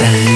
Salut.